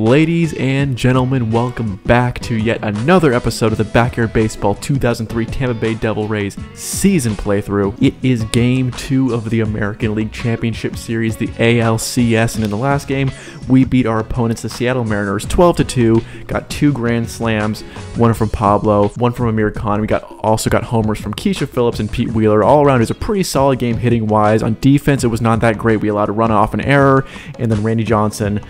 Ladies and gentlemen, welcome back to yet another episode of the Backyard Baseball 2003 Tampa Bay Devil Rays season playthrough. It is game two of the American League Championship Series, the ALCS, and in the last game, we beat our opponents, the Seattle Mariners, 12 to 2. Got two grand slams, one from Pablo, one from Amir Khan. We got also got homers from Keisha Phillips and Pete Wheeler. All around, it was a pretty solid game hitting wise. On defense, it was not that great. We allowed a run off an error, and then Randy Johnson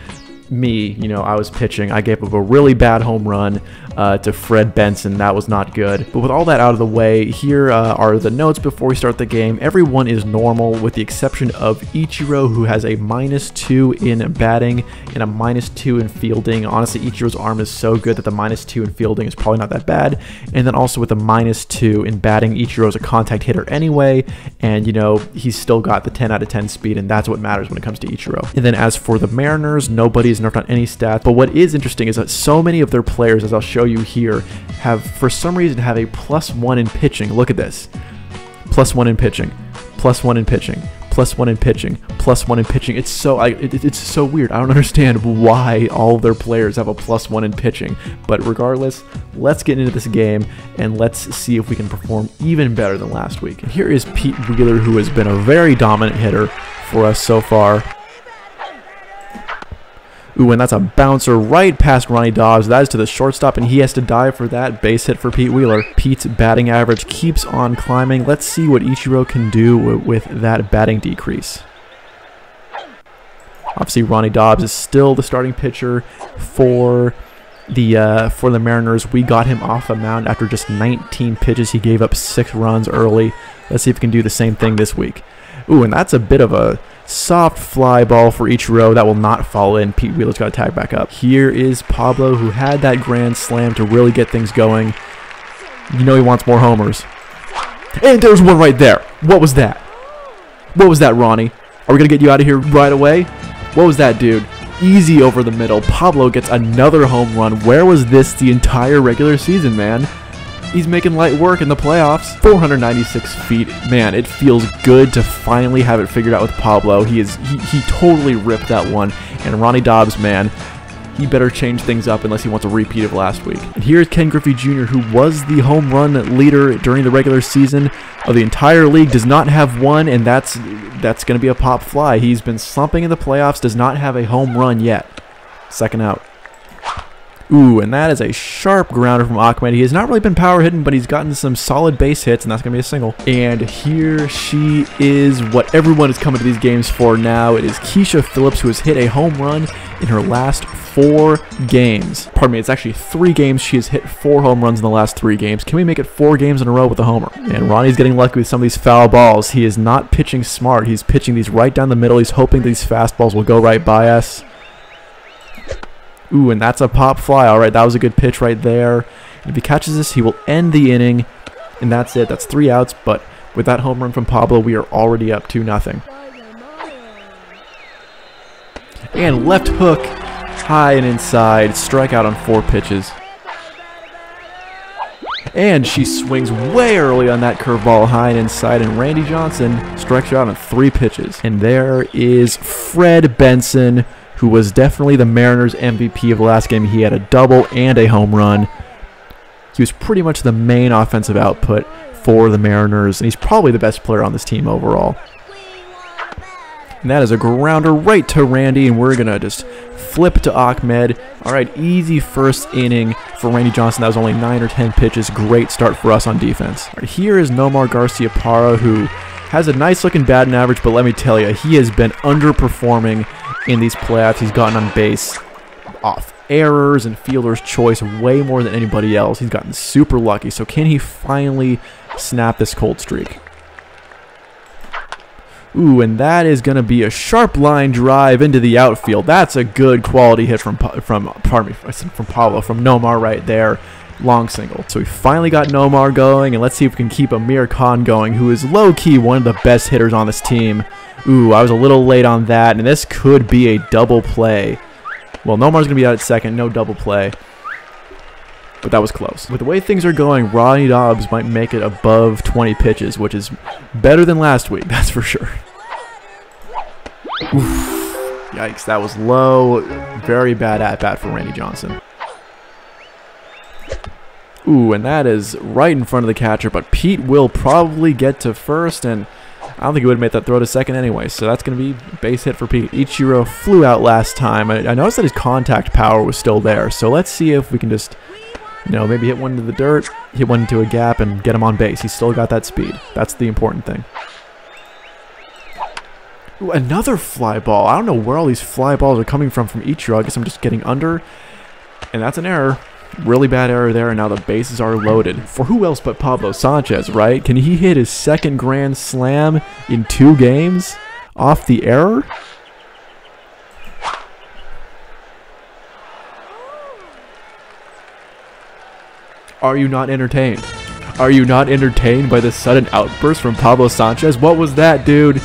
me, you know, I was pitching. I gave up a really bad home run uh, to Fred Benson. That was not good. But with all that out of the way, here uh, are the notes before we start the game. Everyone is normal with the exception of Ichiro, who has a minus two in batting and a minus two in fielding. Honestly, Ichiro's arm is so good that the minus two in fielding is probably not that bad. And then also with a minus two in batting, Ichiro's a contact hitter anyway. And, you know, he's still got the 10 out of 10 speed, and that's what matters when it comes to Ichiro. And then as for the Mariners, nobody's nerfed on any stats. But what is interesting is that so many of their players, as I'll show you here, have for some reason have a plus one in pitching. Look at this. Plus one in pitching. Plus one in pitching. Plus one in pitching. Plus one in pitching. It's so I, it, it's so weird. I don't understand why all their players have a plus one in pitching. But regardless, let's get into this game and let's see if we can perform even better than last week. Here is Pete Wheeler, who has been a very dominant hitter for us so far. Ooh, and that's a bouncer right past Ronnie Dobbs. That is to the shortstop, and he has to dive for that base hit for Pete Wheeler. Pete's batting average keeps on climbing. Let's see what Ichiro can do with that batting decrease. Obviously, Ronnie Dobbs is still the starting pitcher for the uh, for the Mariners. We got him off the mound after just 19 pitches. He gave up six runs early. Let's see if we can do the same thing this week. Ooh, and that's a bit of a soft fly ball for Ichiro that will not fall in. Pete Wheeler's got to tag back up. Here is Pablo, who had that grand slam to really get things going. You know he wants more homers. And there's one right there. What was that? What was that, Ronnie? Are we going to get you out of here right away? What was that, dude? Easy over the middle. Pablo gets another home run. Where was this the entire regular season, man? He's making light work in the playoffs. 496 feet. Man, it feels good to finally have it figured out with Pablo. He is he, he totally ripped that one. And Ronnie Dobbs, man, he better change things up unless he wants a repeat of last week. And here's Ken Griffey Jr., who was the home run leader during the regular season of the entire league, does not have one, and that's that's going to be a pop fly. He's been slumping in the playoffs, does not have a home run yet. Second out. Ooh, and that is a sharp grounder from Ahmed. He has not really been power hitting, but he's gotten some solid base hits, and that's going to be a single. And here she is, what everyone is coming to these games for now. It is Keisha Phillips, who has hit a home run in her last four games. Pardon me, it's actually three games. She has hit four home runs in the last three games. Can we make it four games in a row with a homer? And Ronnie's getting lucky with some of these foul balls. He is not pitching smart. He's pitching these right down the middle. He's hoping these fastballs will go right by us. Ooh, and that's a pop fly. All right, that was a good pitch right there. And if he catches this, he will end the inning. And that's it. That's three outs. But with that home run from Pablo, we are already up 2 nothing. And left hook, high and inside. Strikeout on four pitches. And she swings way early on that curveball high and inside. And Randy Johnson strikes out on three pitches. And there is Fred Benson who was definitely the Mariners MVP of the last game. He had a double and a home run. He was pretty much the main offensive output for the Mariners, and he's probably the best player on this team overall. And that is a grounder right to Randy, and we're going to just flip to Ahmed. All right, easy first inning for Randy Johnson. That was only 9 or 10 pitches. Great start for us on defense. Here is Nomar Garciaparra, who has a nice looking batting average, but let me tell you, he has been underperforming in these playoffs. He's gotten on base off errors and fielder's choice way more than anybody else. He's gotten super lucky. So can he finally snap this cold streak? Ooh, and that is going to be a sharp line drive into the outfield. That's a good quality hit from from pardon me from Pablo from Nomar right there. Long single. So we finally got Nomar going, and let's see if we can keep Amir Khan going, who is low key one of the best hitters on this team. Ooh, I was a little late on that, and this could be a double play. Well, Nomar's going to be out at second, no double play. But that was close. With the way things are going, Ronnie Dobbs might make it above 20 pitches, which is better than last week, that's for sure. Oof. Yikes, that was low. Very bad at bat for Randy Johnson. Ooh, and that is right in front of the catcher, but Pete will probably get to first, and I don't think he would have made that throw to second anyway, so that's going to be base hit for Pete. Ichiro flew out last time. I, I noticed that his contact power was still there, so let's see if we can just, you know, maybe hit one into the dirt, hit one into a gap, and get him on base. He's still got that speed. That's the important thing. Ooh, another fly ball. I don't know where all these fly balls are coming from from Ichiro. I guess I'm just getting under, and that's an error. Really bad error there, and now the bases are loaded. For who else but Pablo Sanchez, right? Can he hit his second grand slam in two games off the error? Are you not entertained? Are you not entertained by the sudden outburst from Pablo Sanchez? What was that, dude?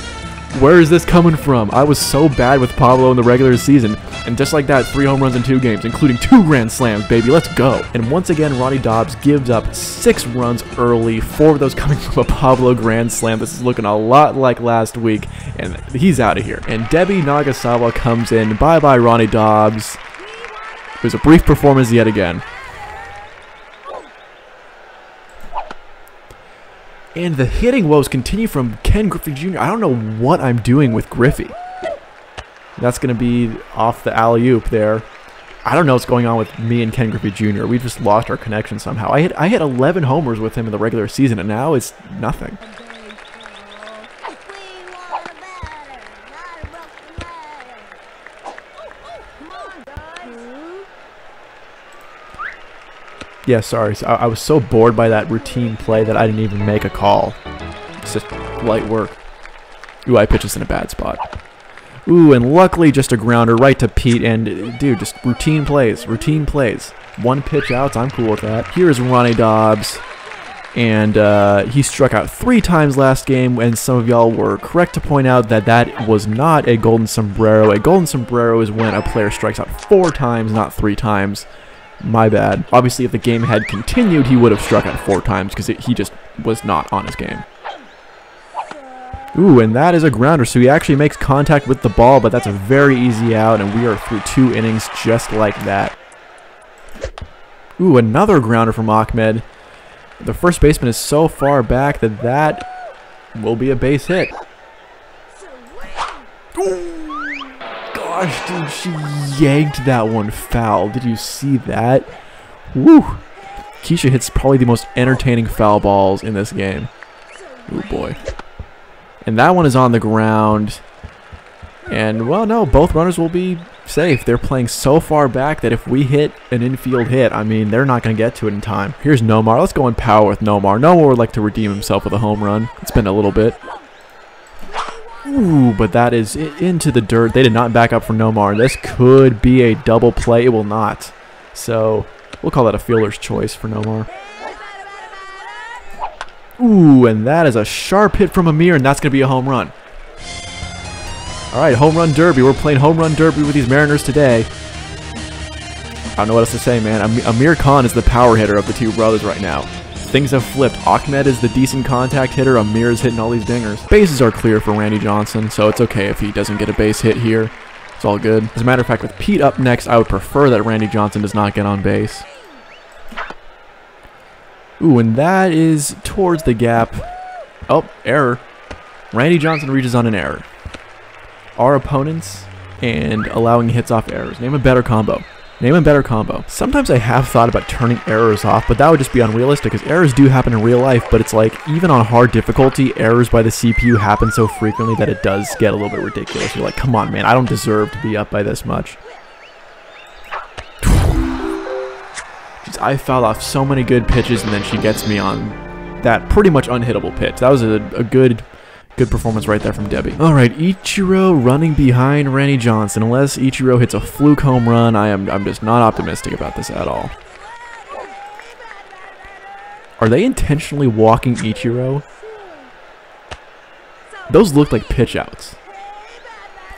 Where is this coming from? I was so bad with Pablo in the regular season, and just like that, three home runs in two games, including two grand slams, baby. Let's go. And once again, Ronnie Dobbs gives up six runs early, four of those coming from a Pablo grand slam. This is looking a lot like last week, and he's out of here. And Debbie Nagasawa comes in. Bye-bye, Ronnie Dobbs. It was a brief performance yet again. And the hitting woes continue from Ken Griffey Jr. I don't know what I'm doing with Griffey. That's going to be off the alley-oop there. I don't know what's going on with me and Ken Griffey Jr. We just lost our connection somehow. I hit I hit 11 homers with him in the regular season, and now it's nothing. Yeah, sorry. So I, I, was so bored by that routine play that I didn't even make a call. It's just light work. Ooh, I pitch us in a bad spot. Ooh, and luckily just a grounder right to Pete. And, dude, just routine plays. Routine plays. One pitch outs. I'm cool with that. Here's Ronnie Dobbs. And uh, he struck out three times last game, and some of y'all were correct to point out that that was not a golden sombrero. A golden sombrero is when a player strikes out four times, not three times. My bad. Obviously, if the game had continued, he would have struck out four times because he just was not on his game. Ooh, and that is a grounder, so he actually makes contact with the ball, but that's a very easy out, and we are through two innings just like that. Ooh, another grounder from Ahmed. The first baseman is so far back that that will be a base hit. Ooh gosh, dude, she yanked that one foul. Did you see that? Woo! Keisha hits probably the most entertaining foul balls in this game. Oh boy. And that one is on the ground. And, well, no, both runners will be safe. They're playing so far back that if we hit an infield hit, I mean, they're not going to get to it in time. Here's Nomar. Let's go in power with Nomar. Nomar would like to redeem himself with a home run. It's been a little bit. Ooh, but that is into the dirt. They did not back up for Nomar. This could be a double play. It will not. So we'll call that a fielder's choice for Nomar. Ooh, and that is a sharp hit from Amir, and that's going to be a home run. All right, home run derby. We're playing home run derby with these Mariners today. I don't know what else to say, man. Amir Khan is the power hitter of the two brothers right now. Things have flipped. Ahmed is the decent contact hitter. Amir is hitting all these dingers. Bases are clear for Randy Johnson, so it's okay if he doesn't get a base hit here. It's all good. As a matter of fact, with Pete up next, I would prefer that Randy Johnson does not get on base. Ooh, and that is towards the gap. Oh, error. Randy Johnson reaches on an error. Our opponents and allowing hits off errors. Name a better combo. Name a better combo. Sometimes I have thought about turning errors off, but that would just be unrealistic because errors do happen in real life, but it's like even on hard difficulty, errors by the CPU happen so frequently that it does get a little bit ridiculous. You're like, come on, man, I don't deserve to be up by this much. Jeez, I fouled off so many good pitches, and then she gets me on that pretty much unhittable pitch. That was a, a good Good performance right there from Debbie. All right, Ichiro running behind Randy Johnson. Unless Ichiro hits a fluke home run, I am I'm just not optimistic about this at all. Are they intentionally walking Ichiro? Those look like pitch outs.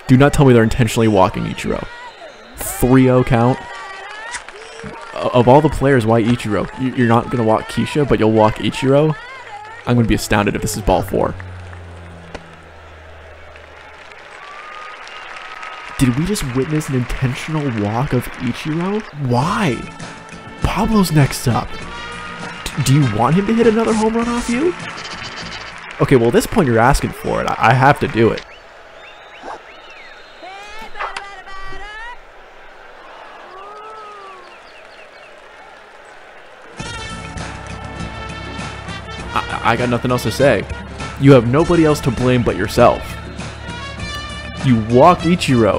Do not tell me they're intentionally walking Ichiro. 3-0 count. Of all the players, why Ichiro? You're not going to walk Keisha, but you'll walk Ichiro? I'm going to be astounded if this is ball four. Did we just witness an intentional walk of Ichiro? Why? Pablo's next up. D- do you want him to hit another home run off you? Okay, well, at this point you're asking for it. I, I have to do it. I, I got nothing else to say. You have nobody else to blame but yourself. You walk Ichiro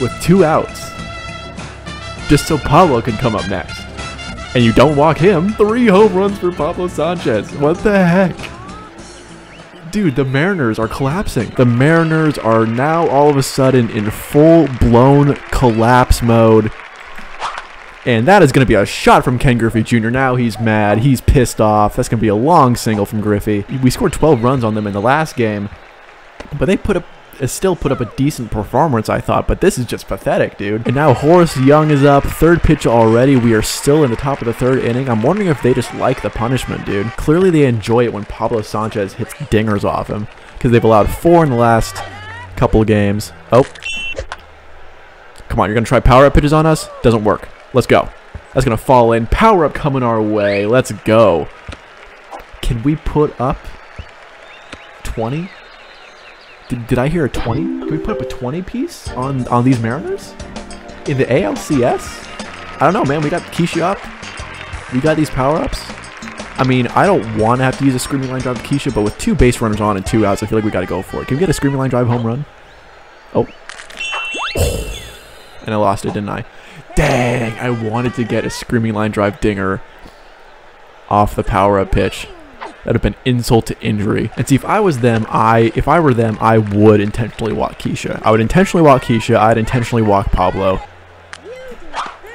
with two outs just so Pablo can come up next. And you don't walk him. Three home runs for Pablo Sanchez. What the heck? Dude, the Mariners are collapsing. The Mariners are now all of a sudden in full blown collapse mode. And that is going to be a shot from Ken Griffey Jr. Now he's mad. He's pissed off. That's going to be a long single from Griffey. We scored 12 runs on them in the last game. But they put up uh, still put up a decent performance, I thought, but this is just pathetic, dude. And now Horace Young is up, third pitch already. We are still in the top of the third inning. I'm wondering if they just like the punishment, dude. Clearly they enjoy it when Pablo Sanchez hits dingers off him, because they've allowed four in the last couple games. Oh. Come on, you're going to try power-up pitches on us? Doesn't work. Let's go. That's going to fall in. Power-up coming our way. Let's go. Can we put up 20? Did, did I hear a 20? Can we put up a 20 piece on, on these Mariners? In the ALCS? I don't know, man. We got Keisha up. We got these power-ups. I mean, I don't want to have to use a screaming line drive to Keisha, but with two base runners on and two outs, I feel like we got to go for it. Can we get a screaming line drive home run? Oh. And I lost it, didn't I? Dang, I wanted to get a screaming line drive dinger off the power-up pitch. That would have been insult to injury. And see, if I was them, I if I were them, I would intentionally walk Keisha. I would intentionally walk Keisha. I'd intentionally walk Pablo.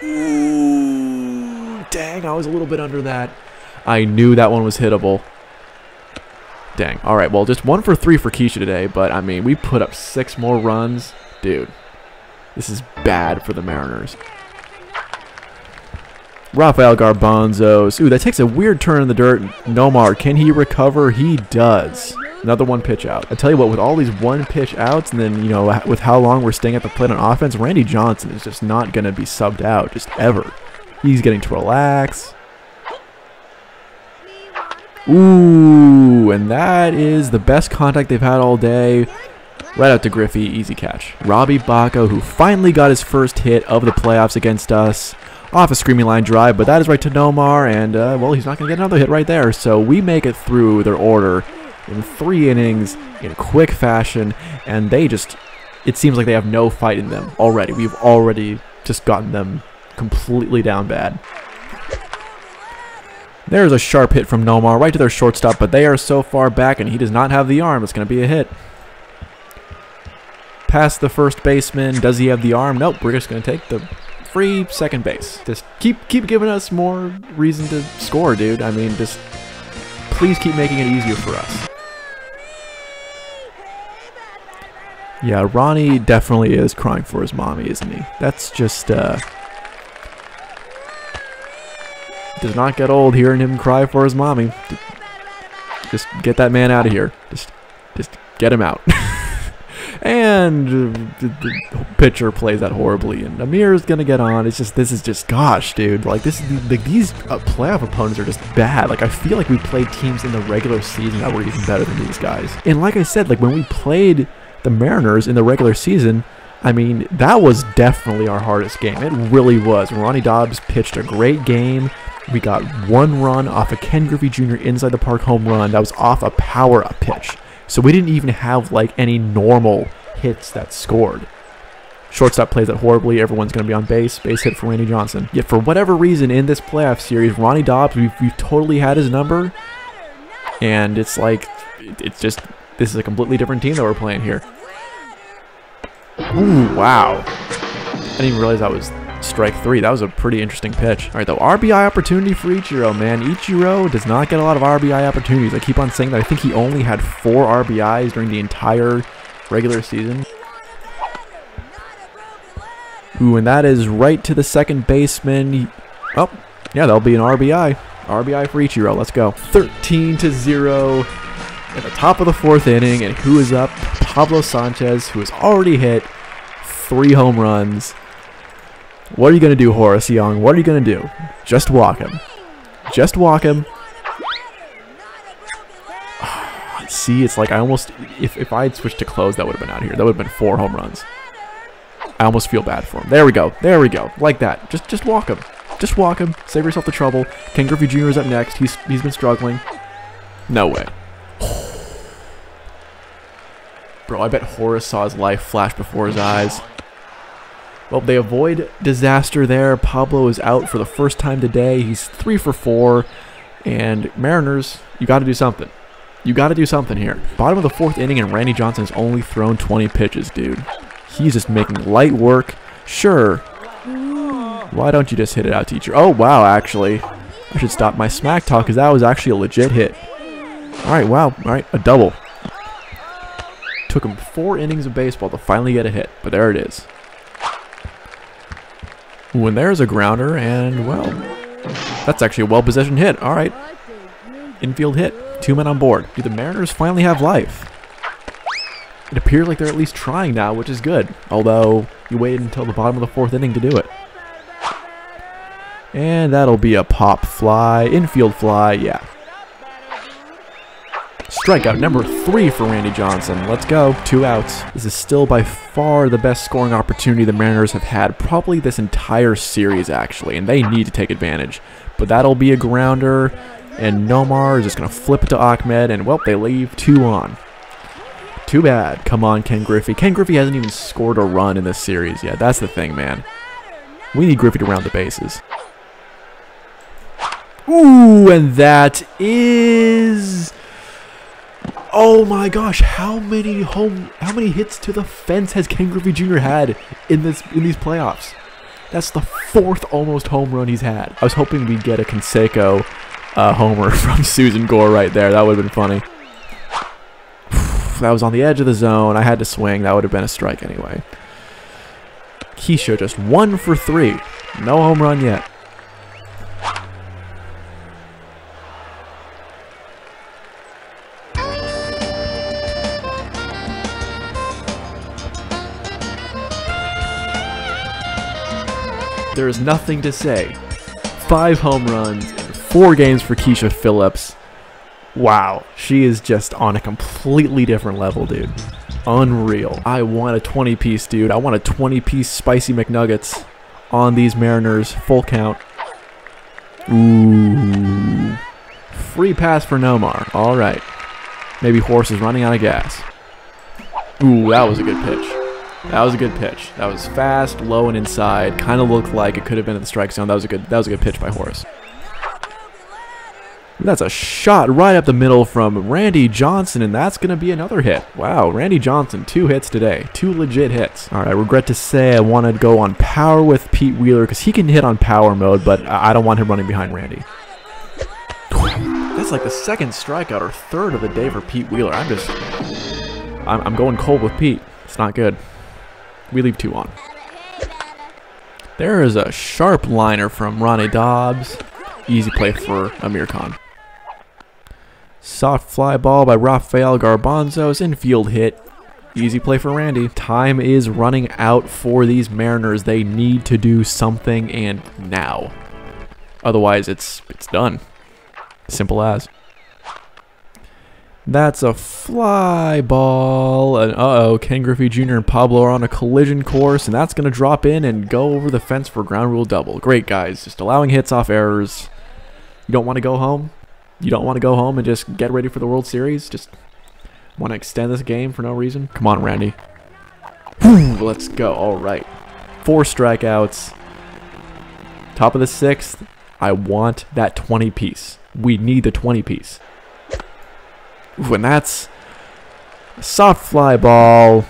Ooh, dang, I was a little bit under that. I knew that one was hittable. Dang. All right, well, just one for three for Keisha today, but I mean, we put up six more runs. Dude, this is bad for the Mariners. Rafael Garbanzos. Ooh, that takes a weird turn in the dirt. Nomar, can he recover? He does. Another one pitch out. I tell you what, with all these one pitch outs, and then, you know, with how long we're staying at the plate on offense, Randy Johnson is just not going to be subbed out, just ever. He's getting to relax. Ooh, and that is the best contact they've had all day. Right out to Griffey, easy catch. Robbie Baco, who finally got his first hit of the playoffs against us off a screaming line drive, but that is right to Nomar, and, uh, well, he's not going to get another hit right there. So we make it through their order in three innings in quick fashion, and they just, it seems like they have no fight in them already. We've already just gotten them completely down bad. There's a sharp hit from Nomar right to their shortstop, but they are so far back, and he does not have the arm. It's going to be a hit. Past the first baseman. Does he have the arm? Nope. We're just going to take the free second base. Just keep keep giving us more reason to score, dude. I mean, just please keep making it easier for us. Yeah, Ronnie definitely is crying for his mommy, isn't he? That's just, uh... Does not get old hearing him cry for his mommy. Just get that man out of here. Just, just get him out. and the pitcher plays that horribly, and Amir is gonna get on. It's just this is just gosh, dude. Like this, like these uh, playoff opponents are just bad. Like I feel like we played teams in the regular season that were even better than these guys. And like I said, like when we played the Mariners in the regular season, I mean that was definitely our hardest game. It really was. Ronnie Dobbs pitched a great game. We got one run off a Ken Griffey Jr. inside the park home run. That was off a power up pitch. So we didn't even have like any normal hits that scored. Shortstop plays that horribly. Everyone's going to be on base. Base hit for Randy Johnson. Yet for whatever reason in this playoff series, Ronnie Dobbs, we've, we've totally had his number. And it's like, it's just, this is a completely different team that we're playing here. Ooh, wow. I didn't even realize that was strike three. That was a pretty interesting pitch. All right, though, RBI opportunity for Ichiro, man. Ichiro does not get a lot of RBI opportunities. I keep on saying that. I think he only had four RBIs during the entire regular season. Ooh, and that is right to the second baseman. Oh, yeah, that'll be an RBI. RBI for Ichiro. Let's go. 13 to 0 at the top of the fourth inning. And who is up? Pablo Sanchez, who has already hit three home runs. What are you going to do, Horace Young? What are you going to do? Just walk him. Just walk him. See, it's like I almost, if, if I had switched to close, that would have been out here. That would have been four home runs. I almost feel bad for him. There we go. There we go. Like that. Just just walk him. Just walk him. Save yourself the trouble. Ken Griffey Jr. is up next. He's he's been struggling. No way. Bro, I bet Horace saw his life flash before his eyes. Well, they avoid disaster there. Pablo is out for the first time today. He's three for four. And Mariners, you got to do something. You got to do something here. Bottom of the fourth inning, and Randy Johnson has only thrown 20 pitches, dude. He's just making light work. Sure. Why don't you just hit it out, teacher? Oh, wow, actually. I should stop my smack talk because that was actually a legit hit. All right, wow. All right, a double. Took him four innings of baseball to finally get a hit, but there it is. When there's a grounder, and, well, that's actually a well-positioned hit. All right. Infield hit. Two men on board. Do the Mariners finally have life? It appears like they're at least trying now, which is good. Although, you waited until the bottom of the fourth inning to do it. And that'll be a pop fly, infield fly, yeah. Strikeout number three for Randy Johnson. Let's go. Two outs. This is still by far the best scoring opportunity the Mariners have had, probably this entire series, actually, and they need to take advantage. But that'll be a grounder, and Nomar is just going to flip it to Ahmed, and, well, they leave two on. Too bad. Come on, Ken Griffey. Ken Griffey hasn't even scored a run in this series yet. That's the thing, man. We need Griffey to round the bases. Ooh, and that is... Oh my gosh, how many home how many hits to the fence has Ken Griffey Jr. had in this in these playoffs? That's the fourth almost home run he's had. I was hoping we'd get a Canseco uh, homer from Susan Gore right there. That would have been funny that was on the edge of the zone. I had to swing. That would have been a strike anyway. Keisha just one for three. No home run yet. There is nothing to say. Five home runs four games for Keisha Phillips wow, she is just on a completely different level, dude. Unreal. I want a 20 piece, dude. I want a 20 piece spicy McNuggets on these Mariners. Full count. Ooh. Free pass for Nomar. All right. Maybe Horace is running out of gas. Ooh, that was a good pitch. That was a good pitch. That was fast, low, and inside. Kind of looked like it could have been in the strike zone. That was a good. That was a good pitch by Horace. That's a shot right up the middle from Randy Johnson, and that's going to be another hit. Wow, Randy Johnson, two hits today. Two legit hits. All right, I regret to say I want to go on power with Pete Wheeler because he can hit on power mode, but I don't want him running behind Randy. That's like the second strikeout or third of the day for Pete Wheeler. I'm just... I'm, I'm going cold with Pete. It's not good. We leave two on. There is a sharp liner from Ronnie Dobbs. Easy play for Amir Khan. Soft fly ball by Rafael Garbanzo's infield hit. Easy play for Randy. Time is running out for these Mariners. They need to do something and now. Otherwise, it's it's done. Simple as. That's a fly ball. And uh-oh, Ken Griffey Jr. and Pablo are on a collision course, and that's going to drop in and go over the fence for ground rule double. Great, guys. Just allowing hits off errors. You don't want to go home? you don't want to go home and just get ready for the World Series? Just want to extend this game for no reason? Come on, Randy. Let's go. All right. Four strikeouts. Top of the sixth. I want that 20 piece. We need the 20 piece. Ooh, and that's a soft fly ball.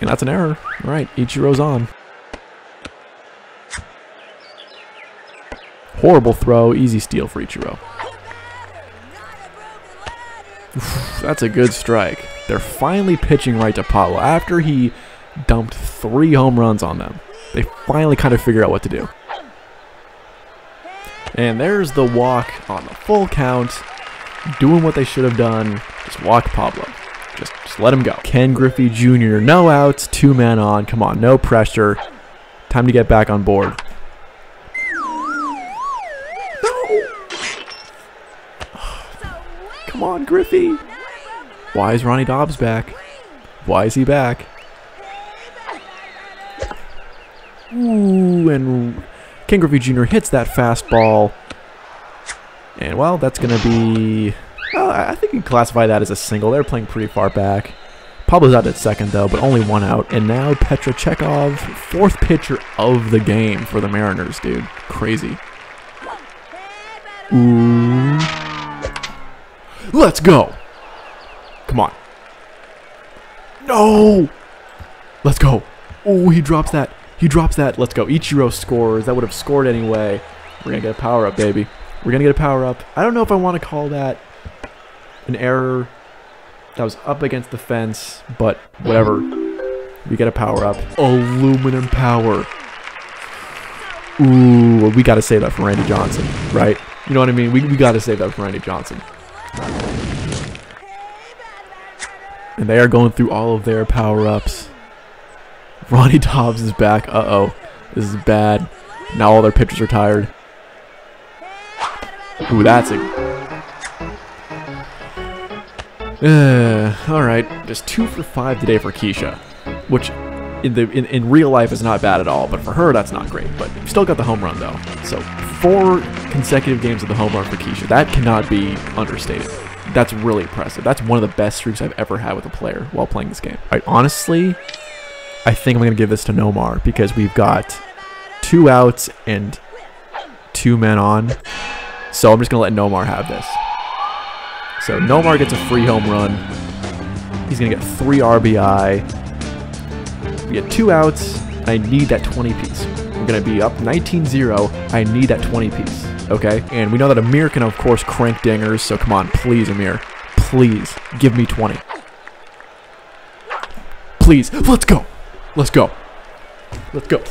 And that's an error. All right, Ichiro's on. Horrible throw. Easy steal for Ichiro. That's a good strike. They're finally pitching right to Pablo after he dumped three home runs on them. They finally kind of figure out what to do. And there's the walk on the full count. Doing what they should have done. Just walk Pablo. Just, just let him go. Ken Griffey Jr., no outs, two men on. Come on, no pressure. Time to get back on board. No! Come on, Griffey. Why is Ronnie Dobbs back? Why is he back? Ooh, and Ken Griffey Jr. hits that fastball. And, well, that's going to be... I think you can classify that as a single. They're playing pretty far back. Pablo's out at second, though, but only one out. And now Petr Chekhov, fourth pitcher of the game for the Mariners, dude. Crazy. Ooh. Let's go. Come on. No. Let's go. Oh, he drops that. He drops that. Let's go. Ichiro scores. That would have scored anyway. We're going to get a power up, baby. We're going to get a power up. I don't know if I want to call that an error that was up against the fence, but whatever. We get a power up. Aluminum power. Ooh, we got to save that for Randy Johnson, right? You know what I mean? We, we got to save that for Randy Johnson. And they are going through all of their power-ups. Ronnie Dobbs is back. Uh-oh. This is bad. Now all their pitchers are tired. Ooh, that's a... Uh, alright, just two for five today for Keisha. Which, in, the, in, in real life, is not bad at all. But for her, that's not great. But still got the home run, though. So, four consecutive games of the home run for Keisha. That cannot be understated. That's really impressive. That's one of the best streaks I've ever had with a player while playing this game. Alright, honestly, I think I'm going to give this to Nomar because we've got two outs and two men on. So I'm just going to let Nomar have this. So Nomar gets a free home run. He's going to get three RBI. We get two outs. I need that 20 piece. I'm going to be up 19-0. I need that 20 piece. Okay? And we know that Amir can, of course, crank dingers. So come on, please, Amir. Please, give me 20. Please, let's go. Let's go. Let's go.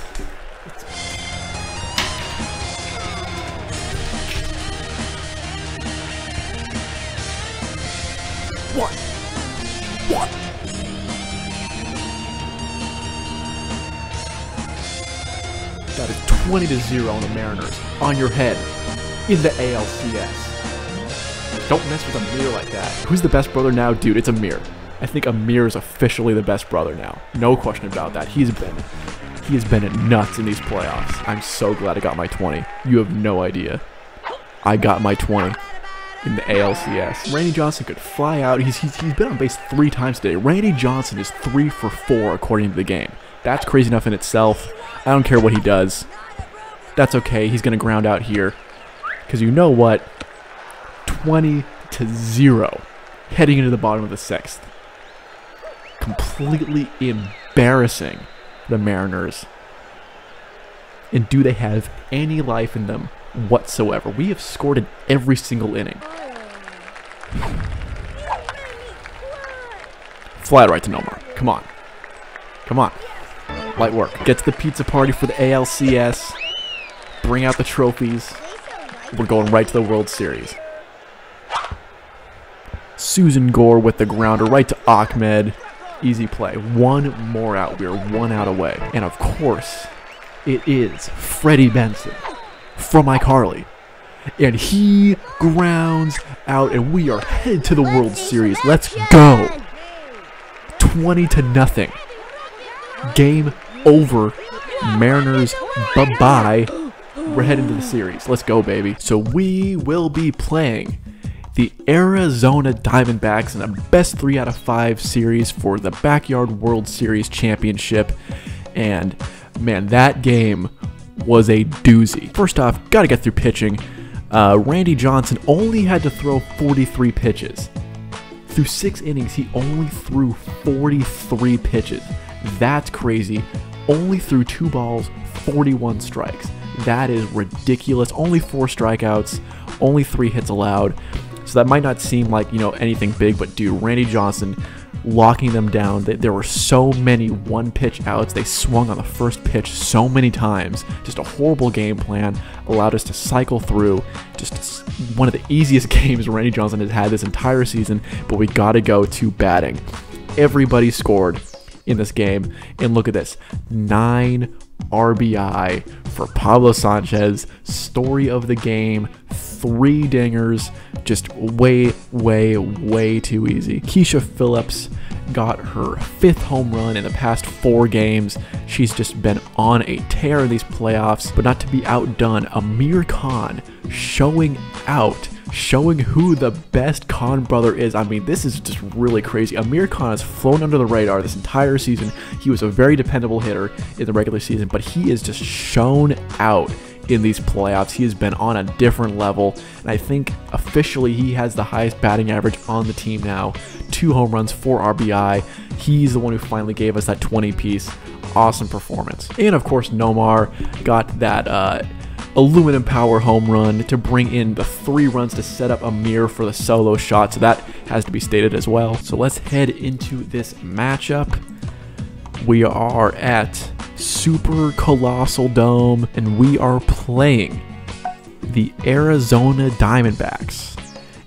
20 to 0 on the Mariners. On your head. In the ALCS. Don't mess with Amir like that. Who's the best brother now? Dude, it's Amir. I think Amir is officially the best brother now. No question about that. He's been he has been nuts in these playoffs. I'm so glad I got my 20. You have no idea. I got my 20 in the ALCS. Randy Johnson could fly out. He's, he's, he's been on base three times today. Randy Johnson is three for four according to the game. That's crazy enough in itself. I don't care what he does. That's okay. He's going to ground out here. Because you know what? 20 to 0 heading into the bottom of the sixth. Completely embarrassing the Mariners. And do they have any life in them whatsoever? We have scored in every single inning. Fly right to Nomar. Come on. Come on. Light work. Get to the pizza party for the ALCS. Bring out the trophies. We're going right to the World Series. Susan Gore with the grounder right to Ahmed. Easy play. One more out. We're one out away. And of course, it is Freddie Benson from iCarly. And he grounds out, and we are headed to the World Series. Let's go. 20 to nothing. Game over. Mariners, bye-bye. We're heading to the series. Let's go, baby. So we will be playing the Arizona Diamondbacks in a best 3 out of 5 series for the Backyard World Series Championship. And man, that game was a doozy. First off, got to get through pitching. Uh, Randy Johnson only had to throw 43 pitches. Through six innings, he only threw 43 pitches. That's crazy. Only threw two balls, 41 strikes. That is ridiculous. Only four strikeouts, only three hits allowed. So that might not seem like, you know, anything big, but dude, Randy Johnson locking them down. There were so many one pitch outs. They swung on the first pitch so many times. Just a horrible game plan allowed us to cycle through. Just one of the easiest games Randy Johnson has had this entire season, but we got to go to batting. Everybody scored in this game. And look at this nine RBI for Pablo Sanchez. Story of the game. Three dingers. Just way, way, way too easy. Keisha Phillips got her fifth home run in the past four games. She's just been on a tear in these playoffs, but not to be outdone. Amir Khan showing out showing who the best Khan brother is. I mean, this is just really crazy. Amir Khan has flown under the radar this entire season. He was a very dependable hitter in the regular season, but he is just shown out in these playoffs. He has been on a different level, and I think officially he has the highest batting average on the team now. Two home runs, four RBI. He's the one who finally gave us that 20 piece. Awesome performance. And of course, Nomar got that uh, aluminum power home run to bring in the three runs to set up Amir for the solo shot. So that has to be stated as well. So let's head into this matchup. We are at Super Colossal Dome and we are playing the Arizona Diamondbacks.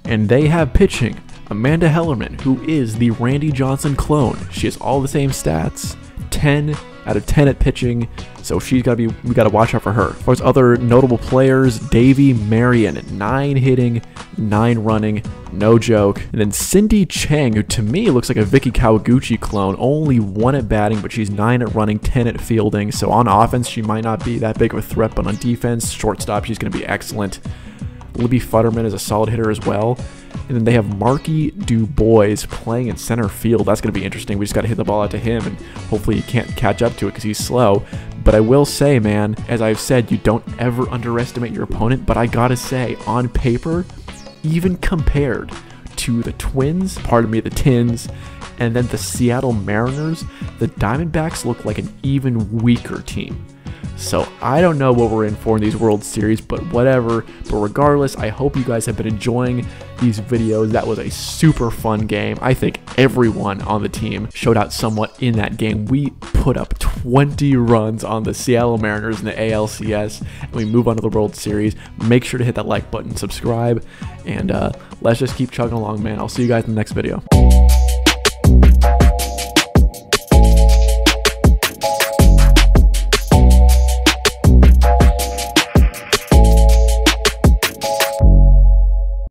And they have pitching Amanda Hellerman, who is the Randy Johnson clone. She has all the same stats 10 out of 10 at pitching, so she's got to be, we got to watch out for her. As far as other notable players, Davy Marion, 9 hitting, 9 running, no joke. And then Cindy Chang, who to me looks like a Vicky Kawaguchi clone, only 1 at batting, but she's 9 at running, 10 at fielding, so on offense she might not be that big of a threat, but on defense, shortstop, she's going to be excellent. Libby Futterman is a solid hitter as well. And then they have Marky Dubois playing in center field. That's going to be interesting. We just got to hit the ball out to him, and hopefully he can't catch up to it because he's slow. But I will say, man, as I've said, you don't ever underestimate your opponent. But I got to say, on paper, even compared to the Twins, pardon me, the Tins, and then the Seattle Mariners, the Diamondbacks look like an even weaker team. So I don't know what we're in for in these World Series, but whatever. But regardless, I hope you guys have been enjoying these videos. That was a super fun game. I think everyone on the team showed out somewhat in that game. We put up 20 runs on the Seattle Mariners in the ALCS, and we move on to the World Series. Make sure to hit that like button, subscribe, and uh, let's just keep chugging along, man. I'll see you guys in the next video.